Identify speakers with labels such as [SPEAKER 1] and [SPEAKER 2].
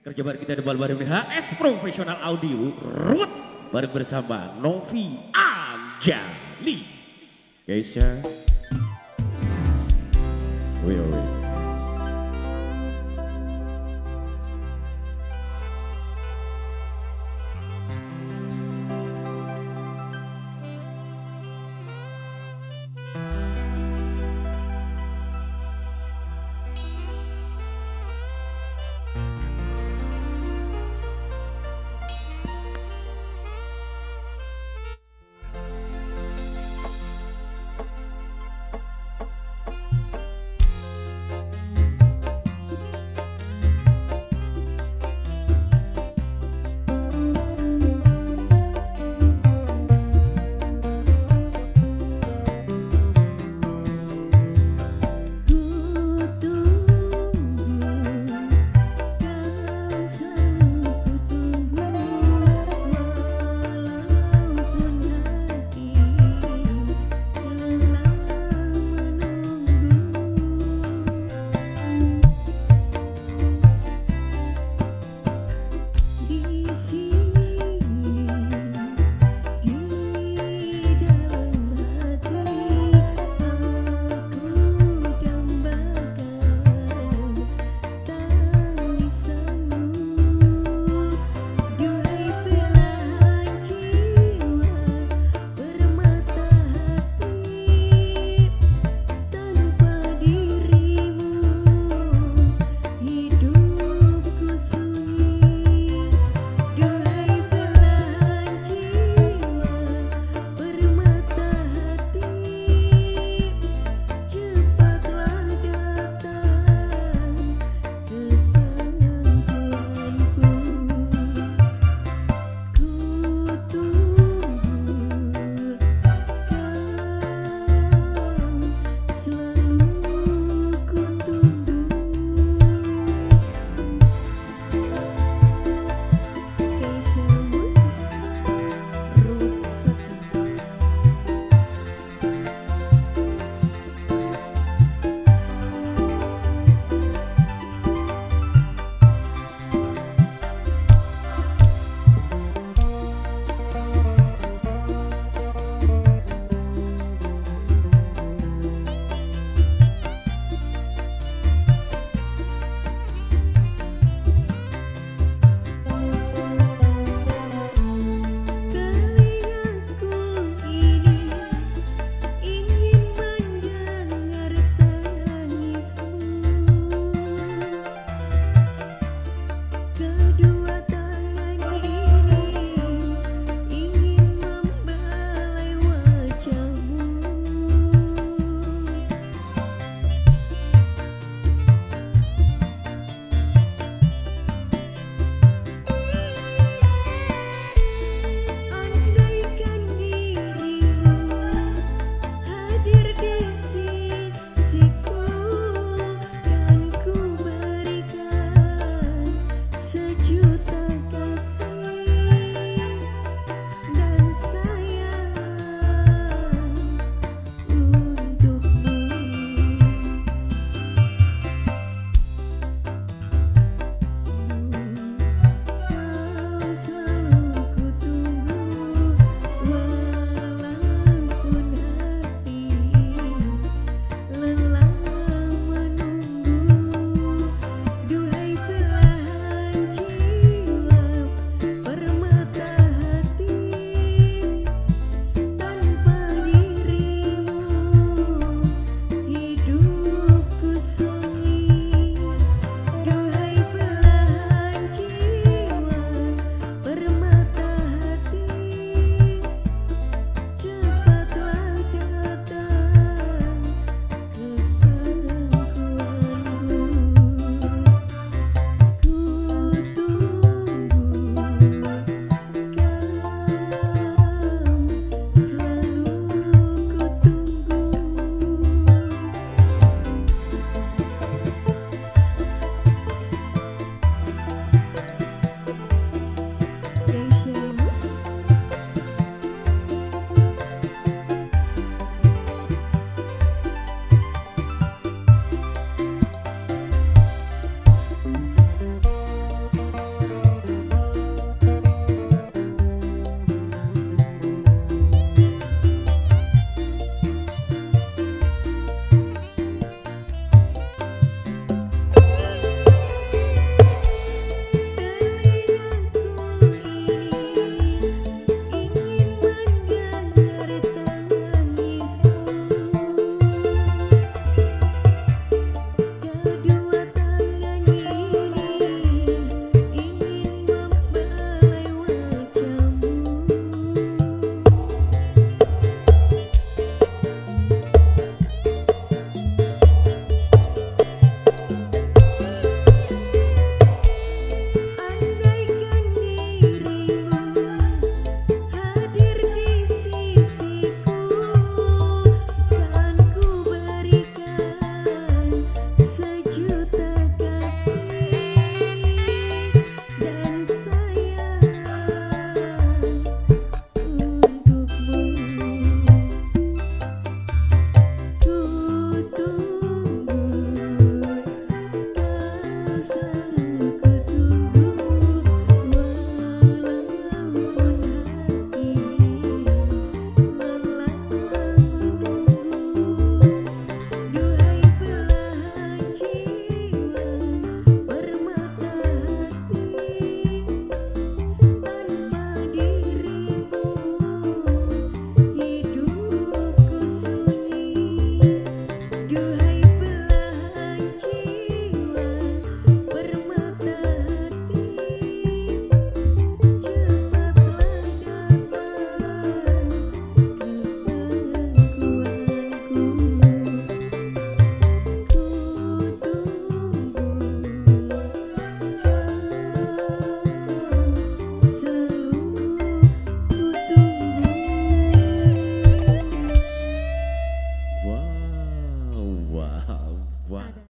[SPEAKER 1] Kerja bareng kita di bareng HS Profesional Audio Root bareng bersama Novi Anjali. Guys ya. Wih, wih.